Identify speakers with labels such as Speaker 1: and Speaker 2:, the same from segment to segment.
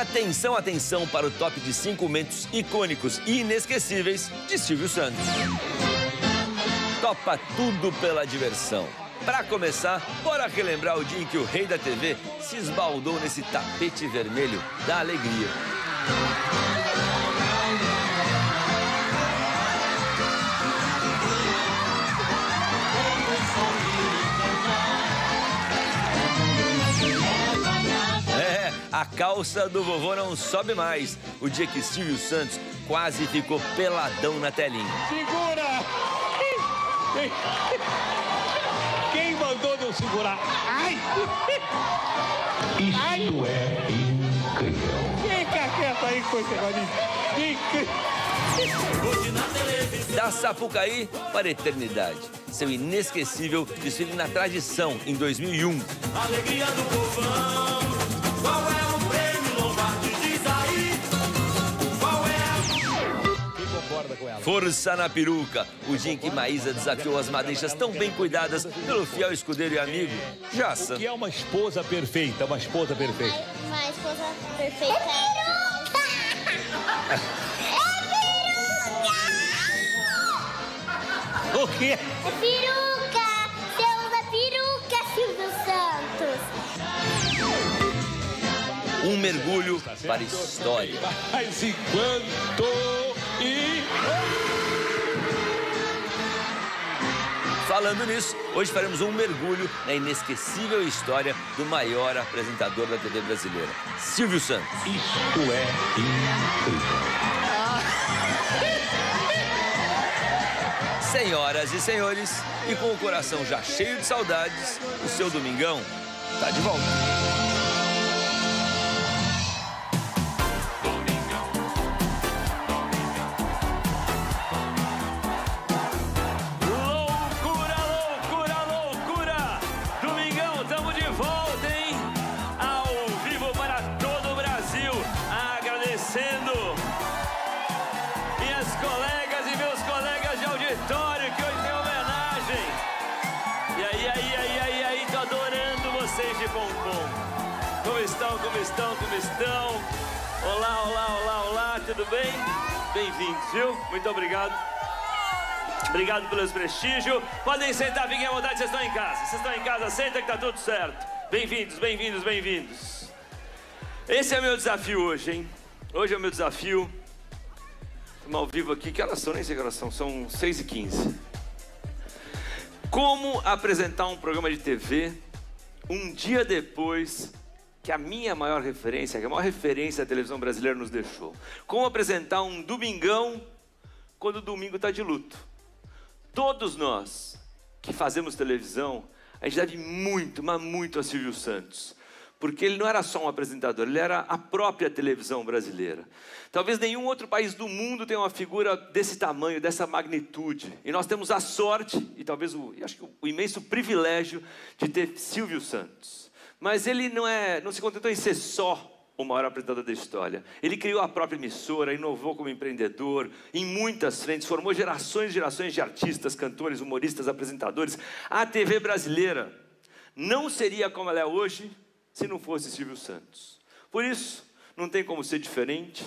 Speaker 1: Atenção, atenção para o top de cinco momentos icônicos e inesquecíveis de Silvio Santos. Topa tudo pela diversão. Para começar, bora relembrar o dia em que o rei da TV se esbaldou nesse tapete vermelho da alegria. A calça do vovô não sobe mais. O dia que Silvio Santos quase ficou peladão na telinha.
Speaker 2: Segura! Quem, mandou não segurar? Ai!
Speaker 3: Isto é incrível.
Speaker 2: Fica quieto aí com esse
Speaker 1: Da Sapucaí para a eternidade. Seu inesquecível desfile na tradição em 2001.
Speaker 4: Alegria do povão. Qual é
Speaker 1: Força na peruca. O dia em que Maísa desafiou as madeixas tão bem cuidadas pelo fiel escudeiro e amigo, Jaça.
Speaker 2: Que é uma esposa perfeita, uma esposa perfeita.
Speaker 5: Uma esposa perfeita. É
Speaker 2: O quê?
Speaker 5: É peruca! Você usa peruca, Silvio Santos!
Speaker 1: Um mergulho para a história.
Speaker 2: Mas enquanto e...
Speaker 1: Falando nisso, hoje faremos um mergulho na inesquecível história do maior apresentador da TV brasileira, Silvio Santos.
Speaker 3: Isto é incrível.
Speaker 1: Senhoras e senhores, e com o coração já cheio de saudades, o seu Domingão tá de volta.
Speaker 6: Estão? Olá, olá, olá, olá, tudo bem? Bem-vindos, viu? Muito obrigado. Obrigado pelo prestígio. Podem sentar, fiquem à vontade, vocês estão em casa. Vocês estão em casa, senta que tá tudo certo. Bem-vindos, bem-vindos, bem-vindos. Esse é meu desafio hoje, hein? Hoje é o meu desafio. Estamos ao vivo aqui. Que horas são? Nem sei que horas são. São 6 e 15 Como apresentar um programa de TV um dia depois que a minha maior referência, que a maior referência da televisão brasileira nos deixou? Como apresentar um domingão quando o domingo está de luto? Todos nós que fazemos televisão, a gente deve muito, mas muito a Silvio Santos. Porque ele não era só um apresentador, ele era a própria televisão brasileira. Talvez nenhum outro país do mundo tenha uma figura desse tamanho, dessa magnitude. E nós temos a sorte, e talvez o, acho que o imenso privilégio de ter Silvio Santos. Mas ele não, é, não se contentou em ser só o maior apresentador da história. Ele criou a própria emissora, inovou como empreendedor em muitas frentes, formou gerações e gerações de artistas, cantores, humoristas, apresentadores. A TV brasileira não seria como ela é hoje se não fosse Silvio Santos. Por isso, não tem como ser diferente.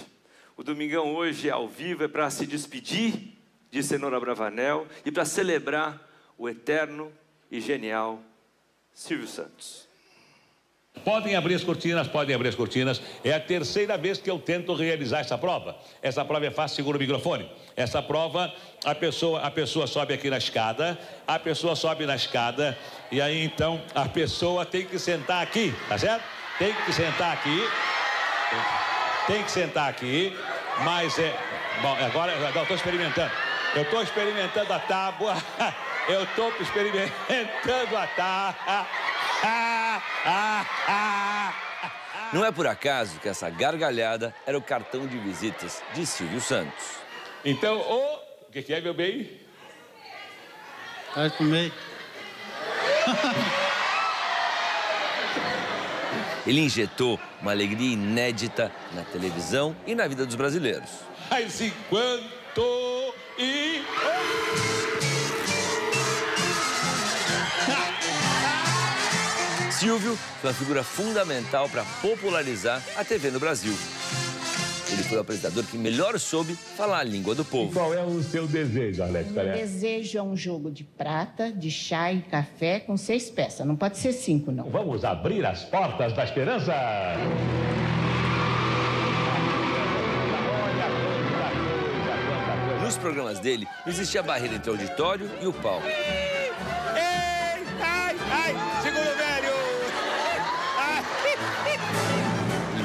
Speaker 6: O Domingão hoje é ao vivo, é para se despedir de Cenoura Bravanel e para celebrar o eterno e genial Silvio Santos.
Speaker 2: Podem abrir as cortinas, podem abrir as cortinas. É a terceira vez que eu tento realizar essa prova. Essa prova é fácil, segura o microfone. Essa prova, a pessoa, a pessoa sobe aqui na escada, a pessoa sobe na escada, e aí então a pessoa tem que sentar aqui, tá certo? Tem que sentar aqui. Tem que sentar aqui, mas é. Bom, agora eu estou experimentando. Eu estou experimentando a tábua. Eu estou experimentando a tábua.
Speaker 1: Não é por acaso que essa gargalhada era o cartão de visitas de Silvio Santos.
Speaker 2: Então, o. O que, que é, meu bem?
Speaker 7: Vai comer.
Speaker 1: Ele injetou uma alegria inédita na televisão e na vida dos brasileiros.
Speaker 2: Mas enquanto. E.
Speaker 1: Silvio foi uma figura fundamental para popularizar a TV no Brasil. Ele foi o apresentador que melhor soube falar a língua do povo.
Speaker 2: Qual é o seu desejo, Arlete
Speaker 8: Meu desejo é um jogo de prata, de chá e café com seis peças. Não pode ser cinco, não.
Speaker 2: Vamos abrir as portas da esperança.
Speaker 1: Nos programas dele, não existia barreira entre o auditório e o palco.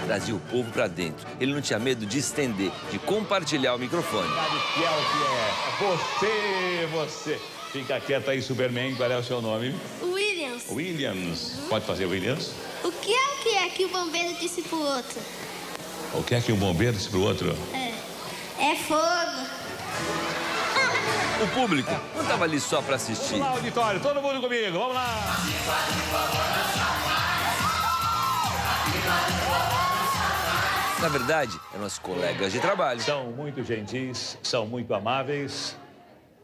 Speaker 1: Trazia o povo para dentro. Ele não tinha medo de estender, de compartilhar o microfone.
Speaker 2: Que é o que é? Você, você. Fica quieto aí, Superman. Qual é o seu nome?
Speaker 5: Williams,
Speaker 2: Williams. Pode fazer Williams?
Speaker 5: o que é o que é que o bombeiro disse pro outro?
Speaker 2: O que é que um bombeiro disse pro outro?
Speaker 5: É fogo.
Speaker 1: O público não estava ali só para assistir.
Speaker 2: Vamos lá, auditório, todo mundo comigo, vamos lá!
Speaker 1: Na verdade, eram as colegas de trabalho.
Speaker 2: São muito gentis, são muito amáveis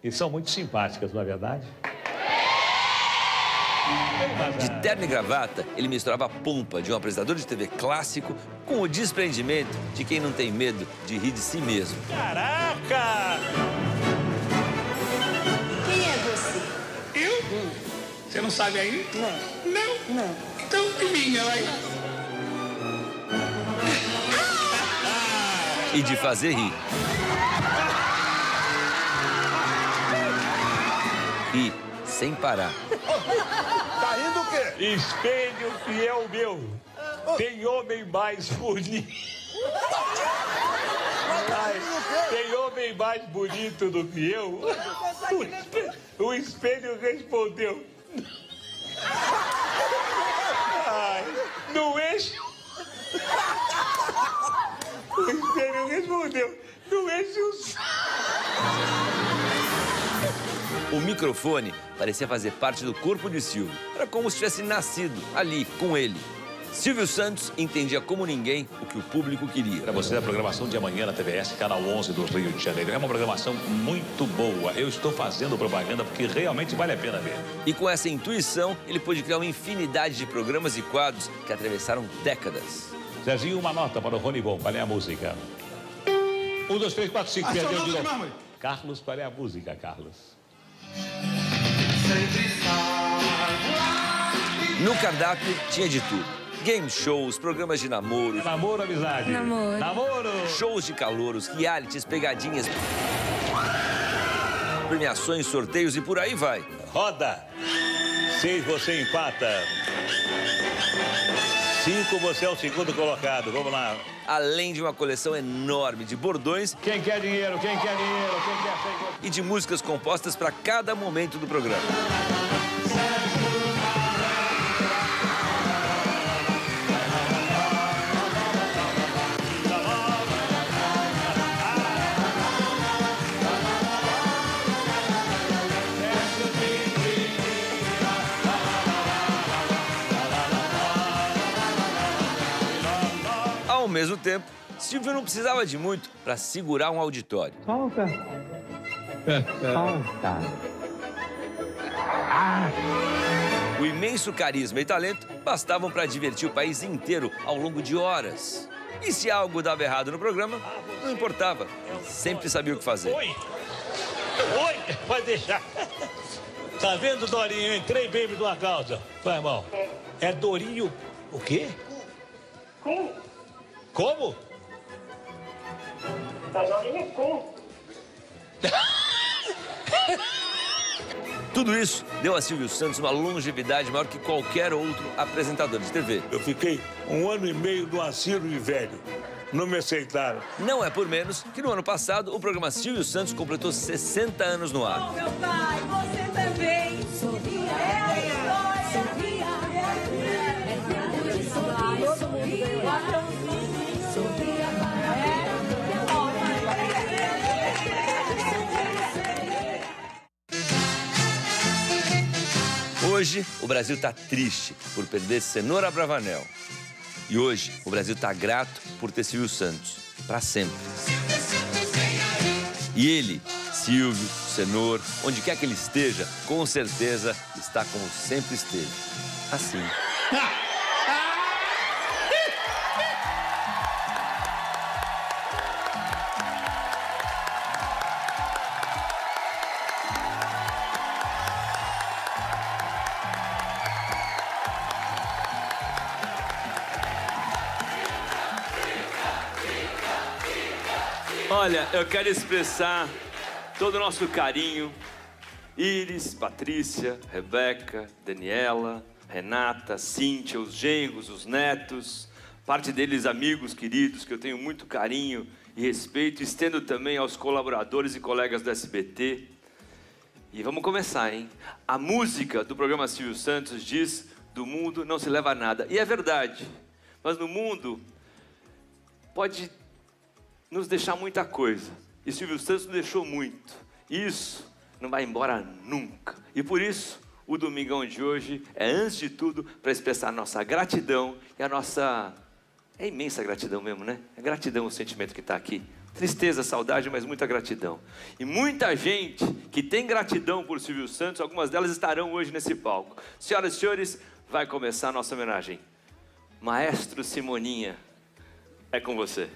Speaker 2: e são muito simpáticas, não é verdade?
Speaker 1: De terno e gravata, ele misturava a pompa de um apresentador de TV clássico com o desprendimento de quem não tem medo de rir de si mesmo.
Speaker 2: Caraca!
Speaker 8: Quem é você?
Speaker 9: Eu? Você não sabe ainda? Não. Não? Não. Então, adivinha, vai.
Speaker 1: E de fazer rir. Rir sem parar.
Speaker 9: Tá rindo o quê?
Speaker 2: Espelho fiel meu, tem homem mais bonito. Ai, tem homem mais bonito do que eu? O espelho, o espelho respondeu. Ai, no eixo. O respondeu. Eixo.
Speaker 1: O microfone parecia fazer parte do corpo de Silvio. Era como se tivesse nascido ali, com ele. Silvio Santos entendia como ninguém o que o público queria.
Speaker 2: Para você, a programação de amanhã na TVS, canal 11 do Rio de Janeiro. É uma programação muito boa. Eu estou fazendo propaganda porque realmente vale a pena ver.
Speaker 1: E com essa intuição, ele pôde criar uma infinidade de programas e quadros que atravessaram décadas.
Speaker 2: Zezinho, uma nota para o Rony Bom. Qual é a música? Um, dois, três, quatro, cinco. Perdeu de novo. Carlos, qual é a música, Carlos?
Speaker 1: No cardápio tinha de tudo. Game shows, programas de namoro,
Speaker 2: Namoro, amizade.
Speaker 10: Namoro.
Speaker 2: Namoro.
Speaker 1: shows de calouros, realities, pegadinhas, premiações, sorteios e por aí vai.
Speaker 2: Roda. Seis, você empata. Cinco, você é o segundo colocado. Vamos lá.
Speaker 1: Além de uma coleção enorme de bordões
Speaker 2: Quem quer dinheiro? Quem quer dinheiro? Quem quer sem
Speaker 1: e de músicas compostas para cada momento do programa. Mesmo tempo, Silvio não precisava de muito para segurar um auditório. O imenso carisma e talento bastavam para divertir o país inteiro ao longo de horas. E se algo dava errado no programa, não importava. Sempre sabia o que fazer.
Speaker 11: Oi! Oi! Pode deixar. Tá vendo, Dorinho? Eu entrei bem de uma causa. Vai, irmão. É Dorinho. O quê?
Speaker 12: Como?
Speaker 11: Como?
Speaker 12: Tá Dorinho com.
Speaker 1: Tudo isso deu a Silvio Santos uma longevidade maior que qualquer outro apresentador de TV.
Speaker 11: Eu fiquei um ano e meio no asilo de velho. Não me aceitaram.
Speaker 1: Não é por menos que no ano passado o programa Silvio Santos completou 60 anos no ar.
Speaker 4: Meu pai, você também.
Speaker 1: Hoje o Brasil está triste por perder Cenoura Bravanel. E hoje o Brasil está grato por ter Silvio Santos, para sempre. E ele, Silvio, Senor, onde quer que ele esteja, com certeza está como sempre esteve. Assim. Olha, eu quero expressar todo o nosso carinho. Iris, Patrícia, Rebeca, Daniela, Renata, Cíntia, os genros, os netos, parte deles amigos queridos que eu tenho muito carinho e respeito, estendo também aos colaboradores e colegas do SBT. E vamos começar, hein? A música do programa Silvio Santos diz: do mundo não se leva nada. E é verdade. Mas no mundo pode nos deixar muita coisa. E Silvio Santos nos deixou muito. Isso não vai embora nunca. E por isso, o Domingão de hoje é, antes de tudo, para expressar a nossa gratidão e a nossa. É imensa gratidão mesmo, né? É gratidão o sentimento que está aqui. Tristeza, saudade, mas muita gratidão. E muita gente que tem gratidão por Silvio Santos, algumas delas estarão hoje nesse palco. Senhoras e senhores, vai começar a nossa homenagem. Maestro Simoninha, é com você.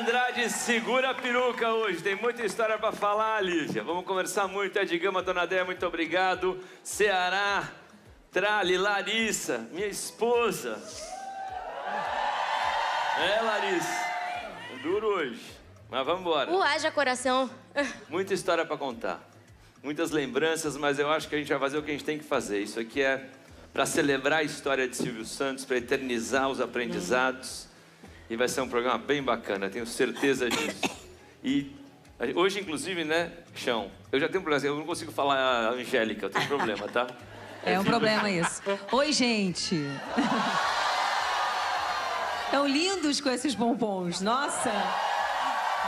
Speaker 1: Andrade segura a peruca hoje. Tem muita história para falar, Lívia. Vamos conversar muito. Ed Gama, Dona Déia, muito obrigado. Ceará, Trali, Larissa, minha esposa. É, Larissa. Duro hoje. Mas vamos embora.
Speaker 10: O haja coração.
Speaker 1: Muita história para contar. Muitas lembranças, mas eu acho que a gente vai fazer o que a gente tem que fazer. Isso aqui é para celebrar a história de Silvio Santos, para eternizar os aprendizados. E vai ser um programa bem bacana, tenho certeza disso. E a- hoje, inclusive, né, Chão? Eu já tenho um problema, eu não consigo falar a Angélica, eu tenho problema, tá?
Speaker 4: É um problema isso. Oi, gente. Tão lindos com esses bombons. Nossa.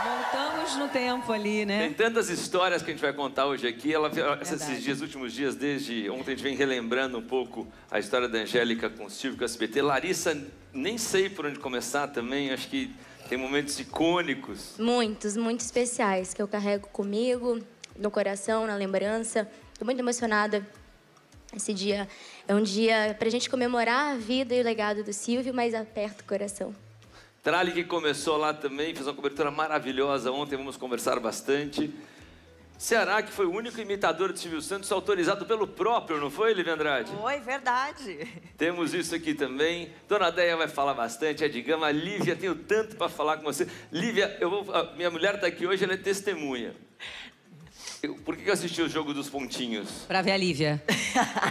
Speaker 4: Voltamos no tempo ali, né?
Speaker 1: Tem tantas histórias que a gente vai contar hoje aqui. Ela, esses dias, últimos dias, desde ontem, a gente vem relembrando um pouco a história da Angélica com o Silvio, com o SBT. Larissa, nem sei por onde começar também. Acho que tem momentos icônicos.
Speaker 10: Muitos, muito especiais que eu carrego comigo, no coração, na lembrança. Tô muito emocionada. Esse dia é um dia pra gente comemorar a vida e o legado do Silvio, mas aperta o coração.
Speaker 1: Trali que começou lá também, fez uma cobertura maravilhosa ontem, vamos conversar bastante. Ceará, que foi o único imitador de Silvio Santos autorizado pelo próprio, não foi, Livia Andrade?
Speaker 13: Oi, verdade.
Speaker 1: Temos isso aqui também. Dona Deia vai falar bastante, Ed Gama. Lívia, tenho tanto para falar com você. Lívia, eu vou, a minha mulher está aqui hoje, ela é testemunha. Por que eu assisti o jogo dos pontinhos?
Speaker 4: Pra ver a Lívia.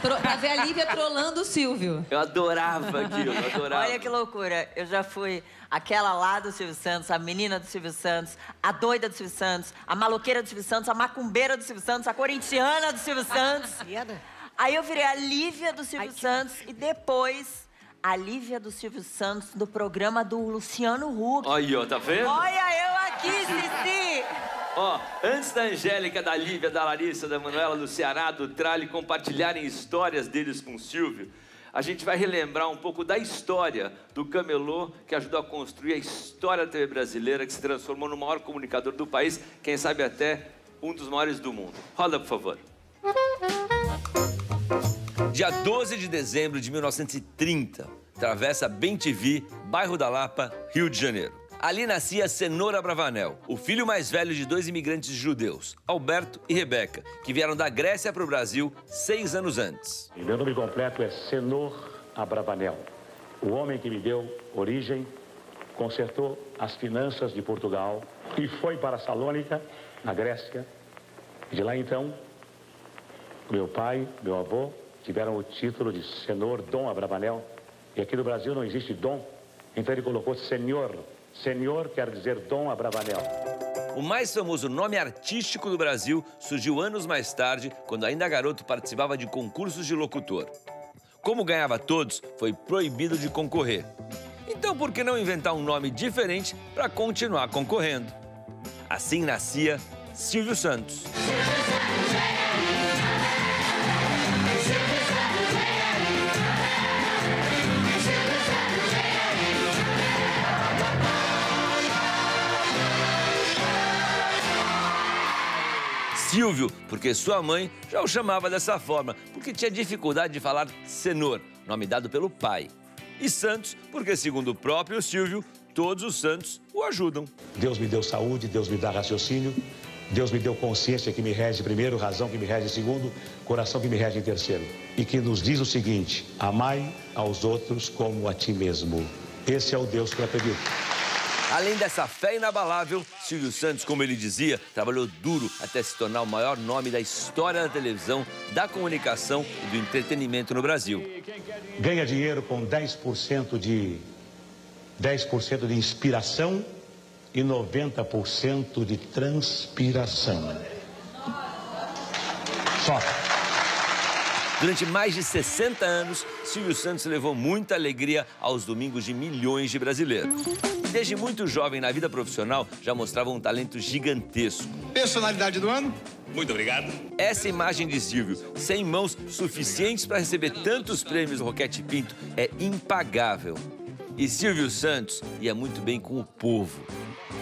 Speaker 4: Tro- pra ver a Lívia trolando o Silvio.
Speaker 1: Eu adorava aquilo, eu adorava.
Speaker 13: Olha que loucura. Eu já fui aquela lá do Silvio Santos, a menina do Silvio Santos, a doida do Silvio Santos, a maloqueira do Silvio Santos, a macumbeira do Silvio Santos, a corintiana do Silvio Santos. Aí eu virei a Lívia do Silvio Santos e depois a Lívia do Silvio Santos do programa do Luciano Huck.
Speaker 1: Aí, ó, tá vendo?
Speaker 13: Olha eu aqui, Cici!
Speaker 1: Ó, antes da Angélica, da Lívia, da Larissa, da Manuela, do Ceará, do Trali compartilharem histórias deles com o Silvio, a gente vai relembrar um pouco da história do camelô que ajudou a construir a história da TV brasileira, que se transformou no maior comunicador do país, quem sabe até um dos maiores do mundo. Roda, por favor. Dia 12 de dezembro de 1930, travessa Bem TV, bairro da Lapa, Rio de Janeiro. Ali nascia Cenoura Bravanel, o filho mais velho de dois imigrantes judeus, Alberto e Rebeca, que vieram da Grécia para o Brasil seis anos antes.
Speaker 3: Meu nome completo é Senor Abravanel, o homem que me deu origem, consertou as finanças de Portugal e foi para Salônica, na Grécia. De lá então, meu pai, meu avô tiveram o título de Senhor Dom Abravanel. E aqui no Brasil não existe dom, então ele colocou Senhor. Senhor quer dizer Dom Abravanel.
Speaker 1: O mais famoso nome artístico do Brasil surgiu anos mais tarde, quando ainda garoto participava de concursos de locutor. Como ganhava todos, foi proibido de concorrer. Então, por que não inventar um nome diferente para continuar concorrendo? Assim nascia Silvio Santos. Silvio, porque sua mãe já o chamava dessa forma, porque tinha dificuldade de falar Senor, nome dado pelo pai. E Santos, porque, segundo o próprio Silvio, todos os santos o ajudam.
Speaker 3: Deus me deu saúde, Deus me dá raciocínio, Deus me deu consciência que me rege primeiro, razão que me rege segundo, coração que me rege em terceiro. E que nos diz o seguinte: amai aos outros como a ti mesmo. Esse é o Deus que eu acredito.
Speaker 1: Além dessa fé inabalável, Silvio Santos, como ele dizia, trabalhou duro até se tornar o maior nome da história da televisão, da comunicação e do entretenimento no Brasil.
Speaker 3: Ganha dinheiro com 10% de 10% de inspiração e 90% de transpiração. Só.
Speaker 1: Durante mais de 60 anos, Silvio Santos levou muita alegria aos domingos de milhões de brasileiros. Desde muito jovem na vida profissional, já mostrava um talento gigantesco.
Speaker 9: Personalidade do ano?
Speaker 2: Muito obrigado.
Speaker 1: Essa imagem de Silvio, sem mãos suficientes para receber tantos prêmios do Roquete Pinto, é impagável. E Silvio Santos ia muito bem com o povo.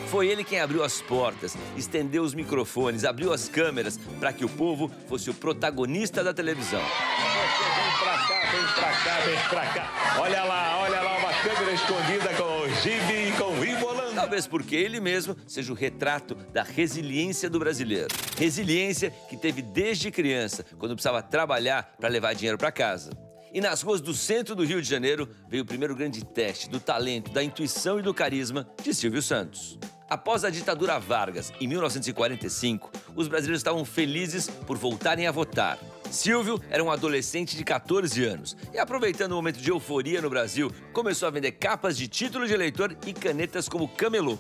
Speaker 1: Foi ele quem abriu as portas, estendeu os microfones, abriu as câmeras para que o povo fosse o protagonista da televisão.
Speaker 2: Vem pra cá, vem pra cá, vem pra cá. Olha lá, olha lá, uma câmera escondida com o Gibi e com o Ivolando.
Speaker 1: Talvez porque ele mesmo seja o retrato da resiliência do brasileiro. Resiliência que teve desde criança, quando precisava trabalhar para levar dinheiro para casa. E nas ruas do centro do Rio de Janeiro veio o primeiro grande teste do talento, da intuição e do carisma de Silvio Santos. Após a ditadura Vargas, em 1945, os brasileiros estavam felizes por voltarem a votar. Silvio era um adolescente de 14 anos e, aproveitando o momento de euforia no Brasil, começou a vender capas de título de eleitor e canetas como camelô.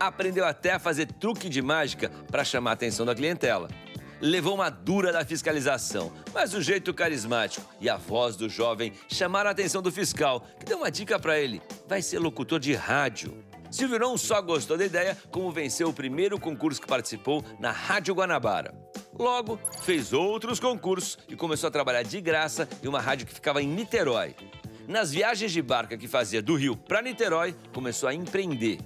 Speaker 1: Aprendeu até a fazer truque de mágica para chamar a atenção da clientela. Levou uma dura da fiscalização, mas o jeito carismático e a voz do jovem chamaram a atenção do fiscal, que deu uma dica para ele: vai ser locutor de rádio. Silvio não só gostou da ideia, como venceu o primeiro concurso que participou na Rádio Guanabara. Logo, fez outros concursos e começou a trabalhar de graça em uma rádio que ficava em Niterói. Nas viagens de barca que fazia do Rio para Niterói, começou a empreender.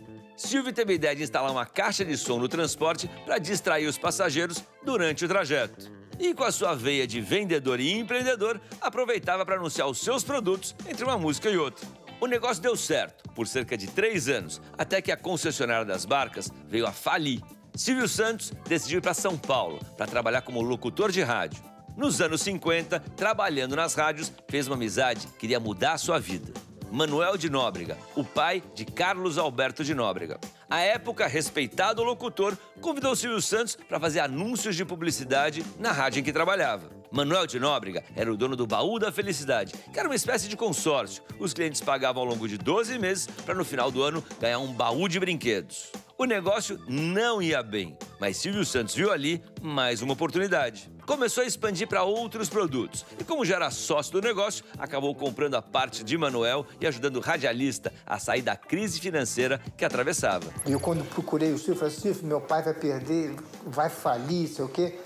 Speaker 1: Silvio teve a ideia de instalar uma caixa de som no transporte para distrair os passageiros durante o trajeto. E com a sua veia de vendedor e empreendedor, aproveitava para anunciar os seus produtos entre uma música e outra. O negócio deu certo por cerca de três anos, até que a concessionária das barcas veio a falir. Silvio Santos decidiu ir para São Paulo para trabalhar como locutor de rádio. Nos anos 50, trabalhando nas rádios, fez uma amizade que iria mudar a sua vida. Manuel de Nóbrega, o pai de Carlos Alberto de Nóbrega. À época, respeitado locutor, convidou Silvio Santos para fazer anúncios de publicidade na rádio em que trabalhava. Manuel de Nóbrega era o dono do Baú da Felicidade, que era uma espécie de consórcio. Os clientes pagavam ao longo de 12 meses para no final do ano ganhar um baú de brinquedos. O negócio não ia bem, mas Silvio Santos viu ali mais uma oportunidade. Começou a expandir para outros produtos e, como já era sócio do negócio, acabou comprando a parte de Manuel e ajudando o radialista a sair da crise financeira que atravessava.
Speaker 14: E eu, quando procurei o Silvio, falei: Silvio, meu pai vai perder, vai falir, sei o quê.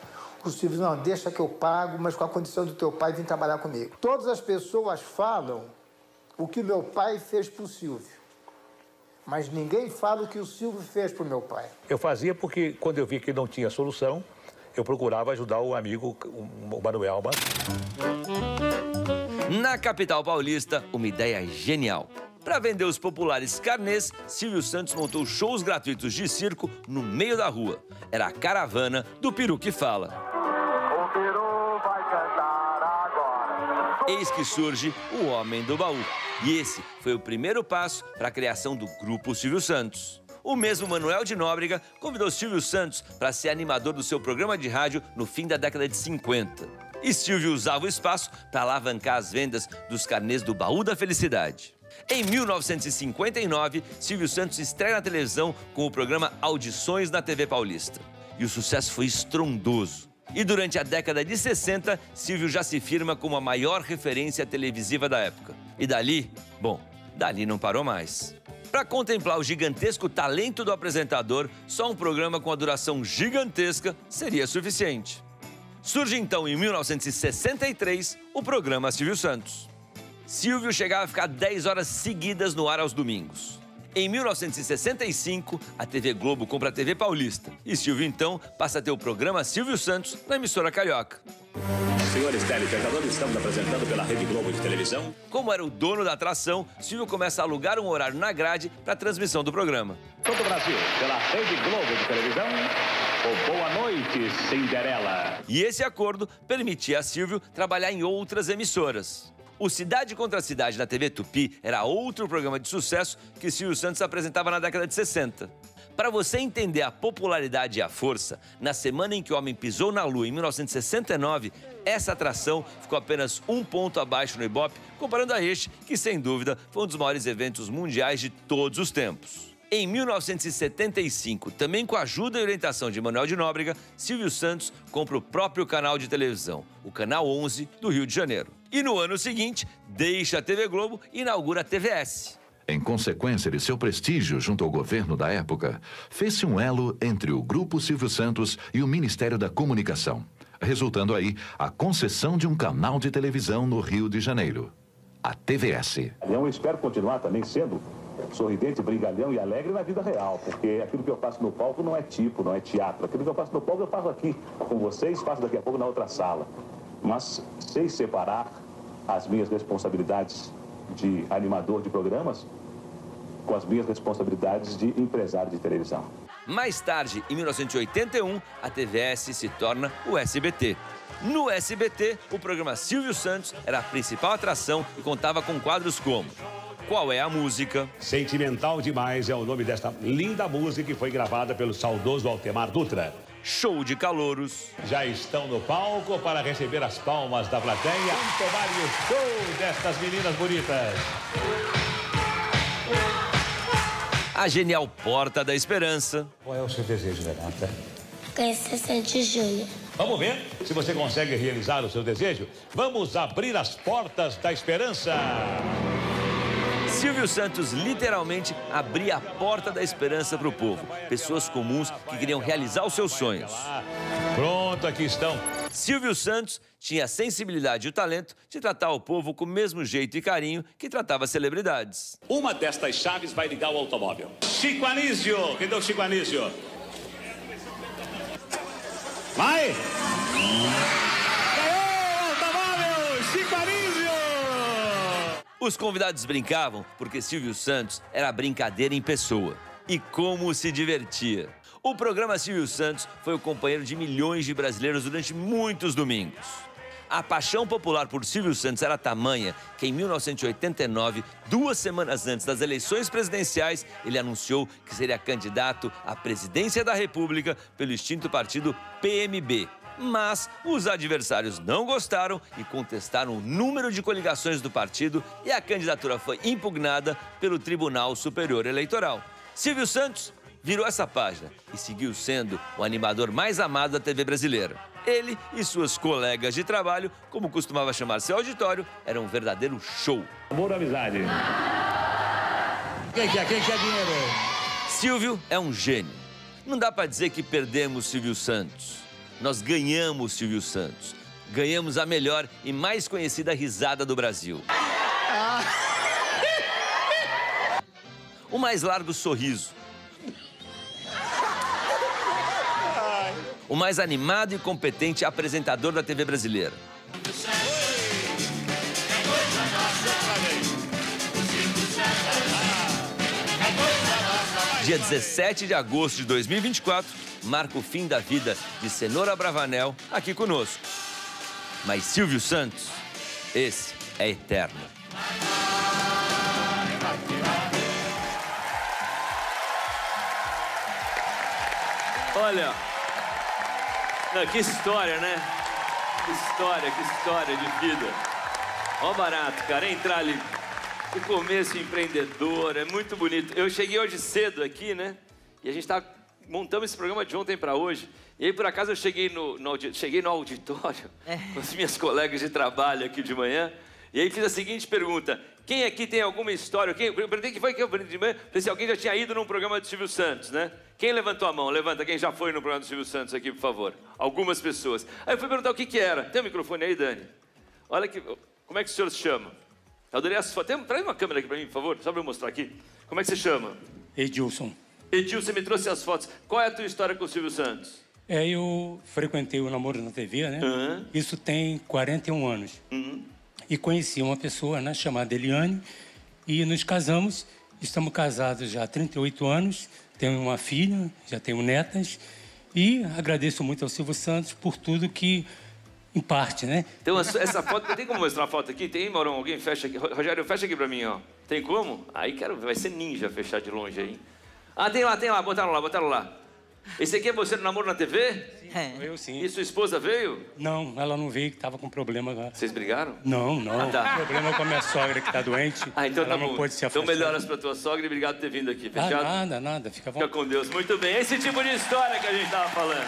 Speaker 14: O Silvio, não, deixa que eu pago, mas com a condição do teu pai vir trabalhar comigo. Todas as pessoas falam o que meu pai fez pro Silvio. Mas ninguém fala o que o Silvio fez pro meu pai.
Speaker 11: Eu fazia porque, quando eu vi que não tinha solução, eu procurava ajudar o amigo, o Manuel.
Speaker 1: Na capital paulista, uma ideia genial. Para vender os populares carnês, Silvio Santos montou shows gratuitos de circo no meio da rua. Era a caravana do Peru que Fala.
Speaker 4: O peru vai cantar agora.
Speaker 1: Eis que surge o Homem do Baú. E esse foi o primeiro passo para a criação do Grupo Silvio Santos. O mesmo Manuel de Nóbrega convidou Silvio Santos para ser animador do seu programa de rádio no fim da década de 50. E Silvio usava o espaço para alavancar as vendas dos carnês do Baú da Felicidade. Em 1959, Silvio Santos estreia na televisão com o programa Audições na TV Paulista. E o sucesso foi estrondoso. E durante a década de 60, Silvio já se firma como a maior referência televisiva da época. E dali, bom, dali não parou mais. Para contemplar o gigantesco talento do apresentador, só um programa com a duração gigantesca seria suficiente. Surge então em 1963 o programa Silvio Santos. Silvio chegava a ficar 10 horas seguidas no ar aos domingos. Em 1965, a TV Globo compra a TV Paulista e Silvio então passa a ter o programa Silvio Santos na emissora carioca.
Speaker 15: Senhores telespectadores, estamos apresentando pela Rede Globo de televisão.
Speaker 1: Como era o dono da atração, Silvio começa a alugar um horário na grade para a transmissão do programa.
Speaker 15: Todo o Brasil, pela Rede Globo de televisão. O Boa Noite, Cinderela.
Speaker 1: E esse acordo permitia a Silvio trabalhar em outras emissoras. O Cidade contra Cidade na TV Tupi era outro programa de sucesso que Silvio Santos apresentava na década de 60. Para você entender a popularidade e a força, na semana em que o homem pisou na Lua, em 1969, essa atração ficou apenas um ponto abaixo no Ibope, comparando a este, que sem dúvida foi um dos maiores eventos mundiais de todos os tempos. Em 1975, também com a ajuda e orientação de Manuel de Nóbrega, Silvio Santos compra o próprio canal de televisão, o Canal 11 do Rio de Janeiro. E no ano seguinte, deixa a TV Globo e inaugura a TVS.
Speaker 16: Em consequência de seu prestígio junto ao governo da época, fez-se um elo entre o Grupo Silvio Santos e o Ministério da Comunicação, resultando aí a concessão de um canal de televisão no Rio de Janeiro, a TVS.
Speaker 17: Eu espero continuar também sendo sorridente, brigalhão e alegre na vida real, porque aquilo que eu faço no palco não é tipo, não é teatro. Aquilo que eu faço no palco eu faço aqui com vocês, faço daqui a pouco na outra sala. Mas sei separar as minhas responsabilidades de animador de programas com as minhas responsabilidades de empresário de televisão.
Speaker 1: Mais tarde, em 1981, a TVS se torna o SBT. No SBT, o programa Silvio Santos era a principal atração e contava com quadros como Qual é a música?
Speaker 15: Sentimental Demais é o nome desta linda música que foi gravada pelo saudoso Altemar Dutra.
Speaker 1: Show de calouros.
Speaker 2: Já estão no palco para receber as palmas da plateia. Vamos tomar o show destas meninas bonitas.
Speaker 1: A genial Porta da Esperança.
Speaker 2: Qual é o seu desejo, Renata?
Speaker 5: Conhecer Sandy Júnior.
Speaker 2: Vamos ver se você consegue realizar o seu desejo? Vamos abrir as portas da esperança.
Speaker 1: Silvio Santos literalmente abria a porta da esperança para o povo. Pessoas comuns que queriam realizar os seus sonhos.
Speaker 2: Pronto, aqui estão.
Speaker 1: Silvio Santos tinha a sensibilidade e o talento de tratar o povo com o mesmo jeito e carinho que tratava celebridades.
Speaker 15: Uma destas chaves vai ligar o automóvel. Chico Anísio! Cadê o Chico Anísio? Vai!
Speaker 1: Os convidados brincavam porque Silvio Santos era brincadeira em pessoa. E como se divertia! O programa Silvio Santos foi o companheiro de milhões de brasileiros durante muitos domingos. A paixão popular por Silvio Santos era tamanha que, em 1989, duas semanas antes das eleições presidenciais, ele anunciou que seria candidato à presidência da República pelo extinto partido PMB. Mas os adversários não gostaram e contestaram o número de coligações do partido e a candidatura foi impugnada pelo Tribunal Superior Eleitoral. Silvio Santos virou essa página e seguiu sendo o animador mais amado da TV brasileira. Ele e suas colegas de trabalho, como costumava chamar seu auditório, eram um verdadeiro show.
Speaker 17: Amor amizade?
Speaker 11: Quem quer? Quem quer dinheiro?
Speaker 1: Silvio é um gênio. Não dá para dizer que perdemos Silvio Santos. Nós ganhamos Silvio Santos. Ganhamos a melhor e mais conhecida risada do Brasil. O mais largo sorriso. O mais animado e competente apresentador da TV brasileira. Dia 17 de agosto de 2024 marca o fim da vida de Cenoura Bravanel aqui conosco. Mas Silvio Santos, esse é eterno.
Speaker 6: Olha, não, que história, né? Que história, que história de vida. Ó barato, cara, entrar ali. O começo empreendedor, é muito bonito. Eu cheguei hoje cedo aqui, né? E a gente tá montamos esse programa de ontem para hoje. E aí, por acaso, eu cheguei no, no cheguei no auditório com as minhas colegas de trabalho aqui de manhã. E aí fiz a seguinte pergunta: quem aqui tem alguma história? Quem, eu perguntei que foi que eu perguntei de manhã. Falei se alguém já tinha ido num programa do Silvio Santos, né? Quem levantou a mão? Levanta quem já foi no programa do Silvio Santos aqui, por favor. Algumas pessoas. Aí eu fui perguntar o que, que era. Tem um microfone aí, Dani? Olha que. Como é que o senhor se chama? Eu adorei as fotos. Traz uma câmera aqui para mim, por favor, só para eu mostrar aqui. Como é que você chama?
Speaker 18: Edilson.
Speaker 6: Edil, você me trouxe as fotos. Qual é a tua história com o Silvio Santos?
Speaker 18: É, eu frequentei o namoro na TV, né?
Speaker 6: Aham.
Speaker 18: Isso tem 41 anos.
Speaker 6: Uhum.
Speaker 18: E conheci uma pessoa, né, chamada Eliane, e nos casamos. Estamos casados já há 38 anos, tenho uma filha, já tenho netas, e agradeço muito ao Silvio Santos por tudo que, em parte, né?
Speaker 6: Então, essa foto, tem como mostrar a foto aqui? Tem, Maurão? Alguém fecha aqui? Ro- Rogério, fecha aqui pra mim, ó. Tem como? Aí quero vai ser ninja fechar de longe aí. Ah, tem lá, tem lá, botaram lá, botaram lá. Esse aqui é você no namoro na TV?
Speaker 18: É. Eu sim.
Speaker 6: E sua esposa veio?
Speaker 18: Não, ela não veio, que estava com problema agora.
Speaker 6: Vocês brigaram?
Speaker 18: Não, não.
Speaker 6: Ah, tá.
Speaker 18: Problema com a minha sogra que está doente.
Speaker 6: Ah, então
Speaker 18: ela
Speaker 6: tá
Speaker 18: não
Speaker 6: bom.
Speaker 18: pôde se
Speaker 6: Então
Speaker 18: afastar.
Speaker 6: melhoras pra tua sogra e obrigado por ter vindo aqui.
Speaker 18: Ah,
Speaker 6: Fechado?
Speaker 18: nada, nada. Fica bom.
Speaker 6: Fica com Deus. Muito bem. Esse tipo de história que a gente tava falando.